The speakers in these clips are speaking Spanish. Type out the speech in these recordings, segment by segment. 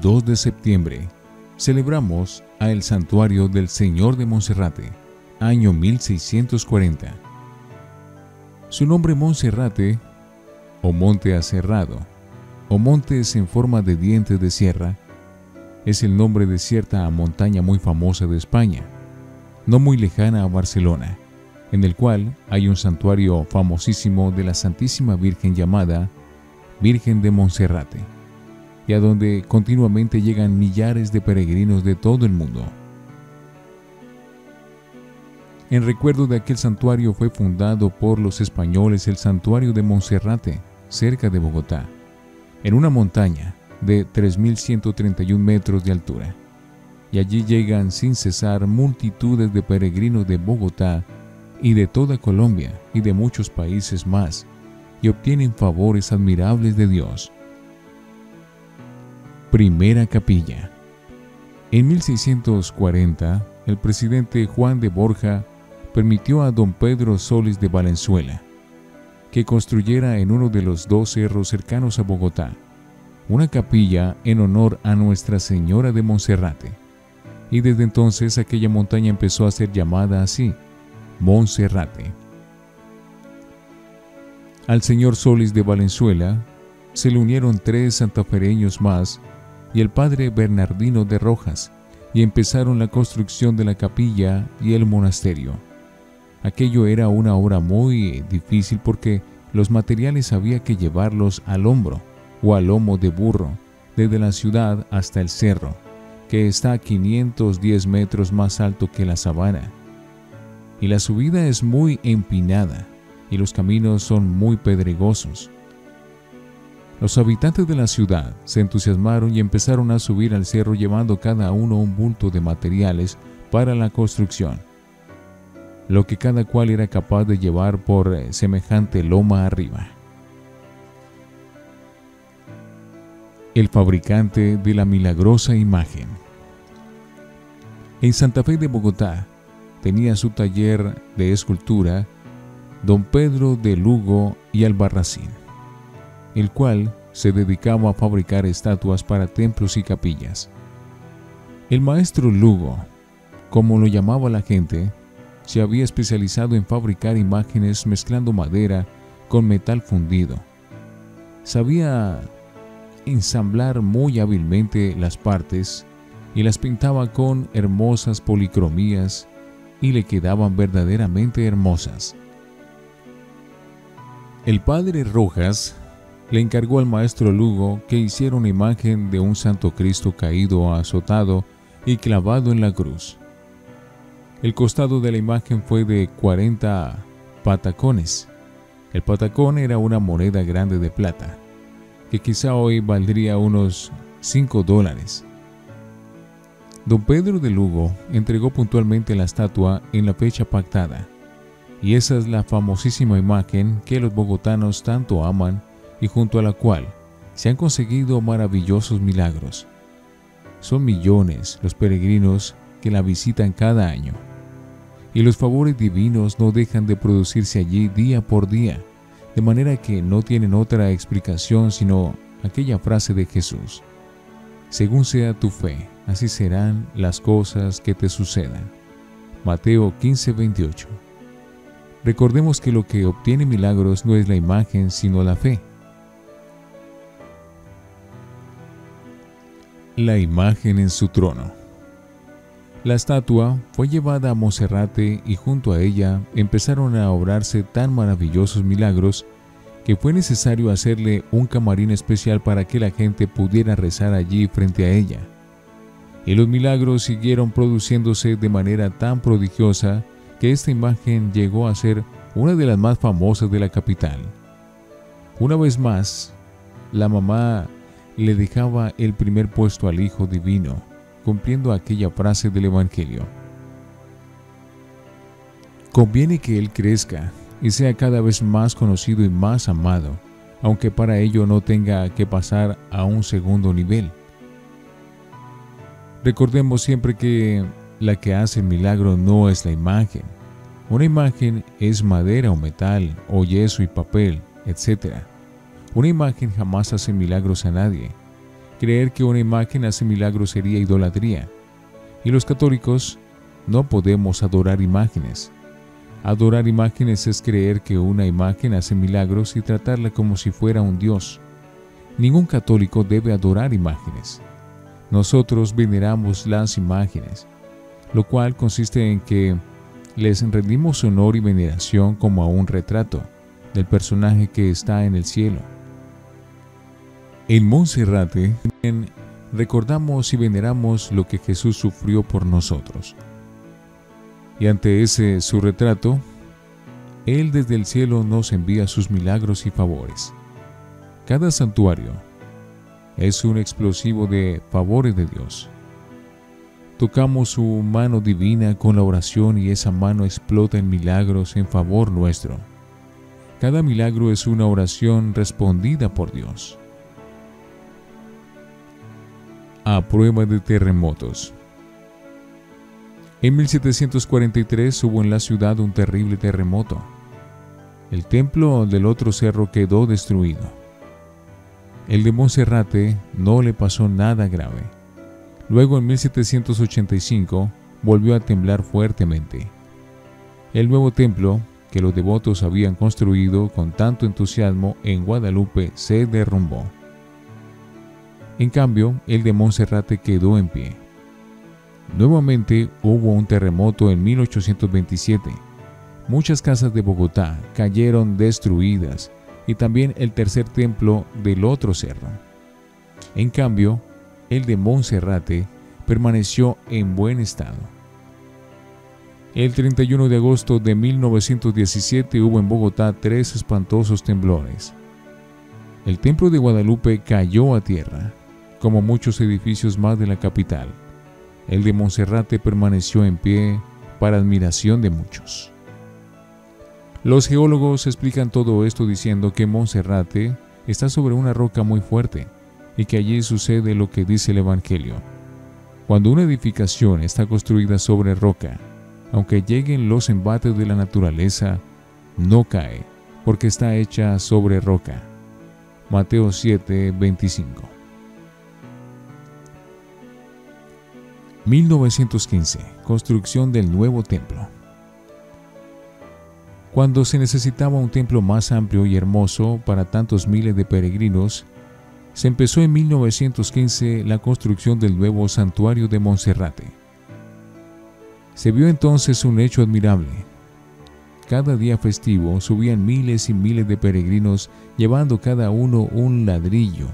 2 de septiembre, celebramos a el Santuario del Señor de Monserrate, año 1640. Su nombre Monserrate, o Monte Aserrado, o montes en forma de dientes de sierra, es el nombre de cierta montaña muy famosa de España, no muy lejana a Barcelona, en el cual hay un santuario famosísimo de la Santísima Virgen llamada Virgen de Monserrate, y a donde continuamente llegan millares de peregrinos de todo el mundo. En recuerdo de aquel santuario fue fundado por los españoles el santuario de Monserrate, cerca de Bogotá, en una montaña de 3.131 metros de altura. Y allí llegan sin cesar multitudes de peregrinos de Bogotá y de toda Colombia y de muchos países más, y obtienen favores admirables de Dios. Primera capilla. En 1640, el presidente Juan de Borja permitió a don Pedro Solis de Valenzuela que construyera en uno de los dos cerros cercanos a Bogotá una capilla en honor a Nuestra Señora de Monserrate. Y desde entonces aquella montaña empezó a ser llamada así, Monserrate. Al señor Solis de Valenzuela se le unieron tres santafereños más y el padre Bernardino de Rojas, y empezaron la construcción de la capilla y el monasterio. Aquello era una obra muy difícil porque los materiales había que llevarlos al hombro o al lomo de burro, desde la ciudad hasta el cerro, que está a 510 metros más alto que la sabana. Y la subida es muy empinada y los caminos son muy pedregosos. Los habitantes de la ciudad se entusiasmaron y empezaron a subir al cerro llevando cada uno un bulto de materiales para la construcción, lo que cada cual era capaz de llevar por eh, semejante loma arriba. el fabricante de la milagrosa imagen. En Santa Fe de Bogotá tenía su taller de escultura don Pedro de Lugo y Albarracín, el cual se dedicaba a fabricar estatuas para templos y capillas. El maestro Lugo, como lo llamaba la gente, se había especializado en fabricar imágenes mezclando madera con metal fundido. Sabía ensamblar muy hábilmente las partes y las pintaba con hermosas policromías y le quedaban verdaderamente hermosas. El padre Rojas le encargó al maestro Lugo que hiciera una imagen de un Santo Cristo caído, azotado y clavado en la cruz. El costado de la imagen fue de 40 patacones. El patacón era una moneda grande de plata que quizá hoy valdría unos 5 dólares. Don Pedro de Lugo entregó puntualmente la estatua en la fecha pactada, y esa es la famosísima imagen que los bogotanos tanto aman y junto a la cual se han conseguido maravillosos milagros. Son millones los peregrinos que la visitan cada año, y los favores divinos no dejan de producirse allí día por día de manera que no tienen otra explicación sino aquella frase de Jesús. Según sea tu fe, así serán las cosas que te sucedan. Mateo 15:28. Recordemos que lo que obtiene milagros no es la imagen, sino la fe. La imagen en su trono. La estatua fue llevada a Monserrate y junto a ella empezaron a obrarse tan maravillosos milagros que fue necesario hacerle un camarín especial para que la gente pudiera rezar allí frente a ella. Y los milagros siguieron produciéndose de manera tan prodigiosa que esta imagen llegó a ser una de las más famosas de la capital. Una vez más, la mamá le dejaba el primer puesto al Hijo Divino cumpliendo aquella frase del Evangelio. Conviene que Él crezca y sea cada vez más conocido y más amado, aunque para ello no tenga que pasar a un segundo nivel. Recordemos siempre que la que hace el milagro no es la imagen. Una imagen es madera o metal o yeso y papel, etc. Una imagen jamás hace milagros a nadie Creer que una imagen hace milagros sería idolatría. Y los católicos no podemos adorar imágenes. Adorar imágenes es creer que una imagen hace milagros y tratarla como si fuera un dios. Ningún católico debe adorar imágenes. Nosotros veneramos las imágenes, lo cual consiste en que les rendimos honor y veneración como a un retrato del personaje que está en el cielo. En Monserrate recordamos y veneramos lo que Jesús sufrió por nosotros. Y ante ese su retrato, Él desde el cielo nos envía sus milagros y favores. Cada santuario es un explosivo de favores de Dios. Tocamos su mano divina con la oración y esa mano explota en milagros en favor nuestro. Cada milagro es una oración respondida por Dios. A prueba de terremotos. En 1743 hubo en la ciudad un terrible terremoto. El templo del otro cerro quedó destruido. El de Monserrate no le pasó nada grave. Luego en 1785 volvió a temblar fuertemente. El nuevo templo que los devotos habían construido con tanto entusiasmo en Guadalupe se derrumbó. En cambio, el de Monserrate quedó en pie. Nuevamente hubo un terremoto en 1827. Muchas casas de Bogotá cayeron destruidas y también el tercer templo del otro cerro. En cambio, el de Monserrate permaneció en buen estado. El 31 de agosto de 1917 hubo en Bogotá tres espantosos temblores. El templo de Guadalupe cayó a tierra, como muchos edificios más de la capital. El de Monserrate permaneció en pie para admiración de muchos. Los geólogos explican todo esto diciendo que Monserrate está sobre una roca muy fuerte y que allí sucede lo que dice el Evangelio. Cuando una edificación está construida sobre roca, aunque lleguen los embates de la naturaleza, no cae, porque está hecha sobre roca. Mateo 7, 25. 1915. Construcción del nuevo templo. Cuando se necesitaba un templo más amplio y hermoso para tantos miles de peregrinos, se empezó en 1915 la construcción del nuevo santuario de Monserrate. Se vio entonces un hecho admirable. Cada día festivo subían miles y miles de peregrinos llevando cada uno un ladrillo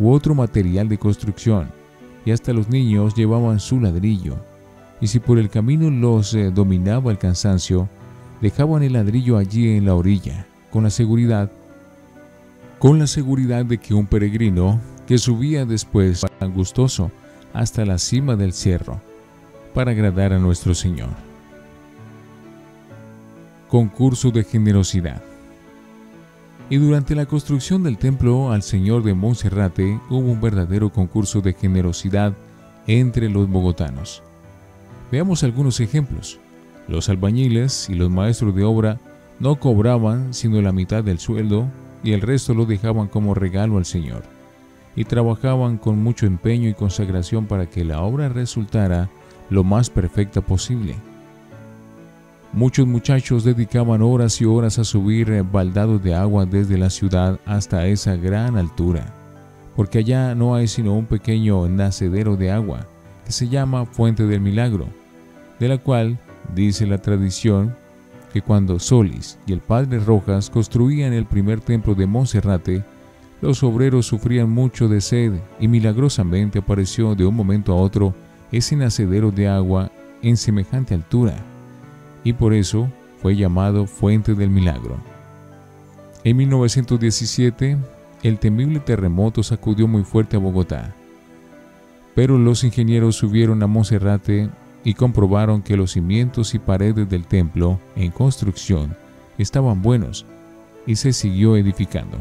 u otro material de construcción y hasta los niños llevaban su ladrillo, y si por el camino los eh, dominaba el cansancio, dejaban el ladrillo allí en la orilla, con la seguridad, con la seguridad de que un peregrino que subía después angustoso hasta la cima del cerro, para agradar a nuestro Señor. Concurso de generosidad. Y durante la construcción del templo al Señor de Monserrate hubo un verdadero concurso de generosidad entre los bogotanos. Veamos algunos ejemplos. Los albañiles y los maestros de obra no cobraban sino la mitad del sueldo y el resto lo dejaban como regalo al Señor. Y trabajaban con mucho empeño y consagración para que la obra resultara lo más perfecta posible. Muchos muchachos dedicaban horas y horas a subir baldados de agua desde la ciudad hasta esa gran altura, porque allá no hay sino un pequeño nacedero de agua que se llama Fuente del Milagro, de la cual dice la tradición que cuando Solis y el padre Rojas construían el primer templo de Monserrate, los obreros sufrían mucho de sed y milagrosamente apareció de un momento a otro ese nacedero de agua en semejante altura y por eso fue llamado Fuente del Milagro. En 1917, el temible terremoto sacudió muy fuerte a Bogotá, pero los ingenieros subieron a Monserrate y comprobaron que los cimientos y paredes del templo en construcción estaban buenos y se siguió edificando.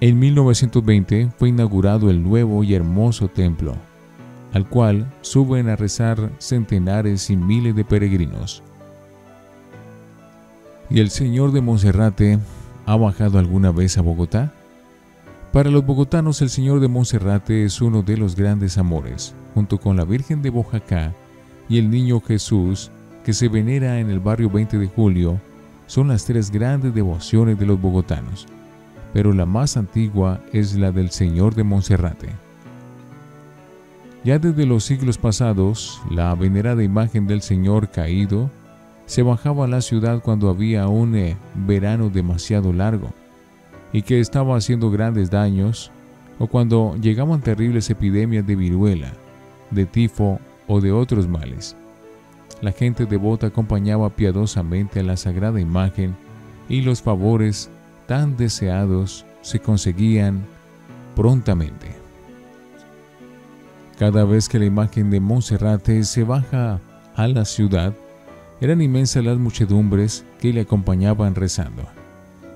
En 1920 fue inaugurado el nuevo y hermoso templo al cual suben a rezar centenares y miles de peregrinos. ¿Y el Señor de Monserrate ha bajado alguna vez a Bogotá? Para los bogotanos, el Señor de Monserrate es uno de los grandes amores, junto con la Virgen de Bojacá y el Niño Jesús, que se venera en el barrio 20 de Julio, son las tres grandes devociones de los bogotanos, pero la más antigua es la del Señor de Monserrate. Ya desde los siglos pasados, la venerada imagen del Señor caído se bajaba a la ciudad cuando había un eh, verano demasiado largo y que estaba haciendo grandes daños, o cuando llegaban terribles epidemias de viruela, de tifo o de otros males. La gente devota acompañaba piadosamente a la sagrada imagen y los favores tan deseados se conseguían prontamente. Cada vez que la imagen de Monserrate se baja a la ciudad, eran inmensas las muchedumbres que le acompañaban rezando.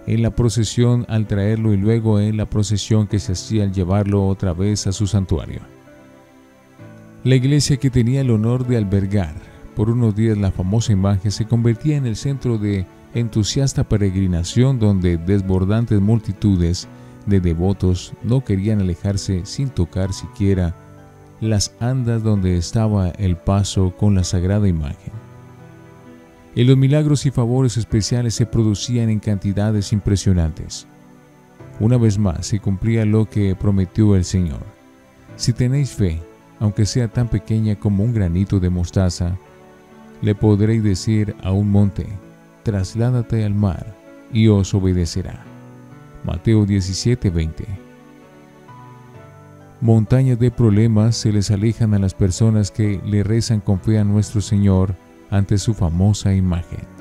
En la procesión al traerlo y luego en la procesión que se hacía al llevarlo otra vez a su santuario. La iglesia que tenía el honor de albergar por unos días la famosa imagen se convertía en el centro de entusiasta peregrinación donde desbordantes multitudes de devotos no querían alejarse sin tocar siquiera las andas donde estaba el paso con la sagrada imagen. Y los milagros y favores especiales se producían en cantidades impresionantes. Una vez más se cumplía lo que prometió el Señor. Si tenéis fe, aunque sea tan pequeña como un granito de mostaza, le podréis decir a un monte, trasládate al mar, y os obedecerá. Mateo 17:20 Montañas de problemas se les alejan a las personas que le rezan con fe a nuestro Señor ante su famosa imagen.